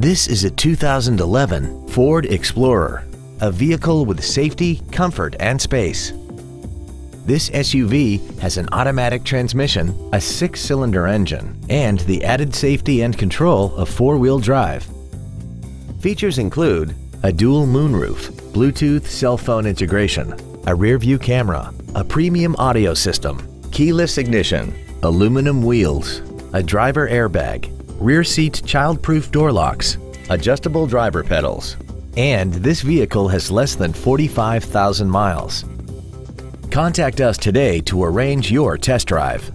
This is a 2011 Ford Explorer, a vehicle with safety, comfort, and space. This SUV has an automatic transmission, a six-cylinder engine, and the added safety and control of four-wheel drive. Features include a dual moonroof, Bluetooth cell phone integration, a rear-view camera, a premium audio system, keyless ignition, aluminum wheels, a driver airbag, rear seat child-proof door locks, adjustable driver pedals, and this vehicle has less than 45,000 miles. Contact us today to arrange your test drive.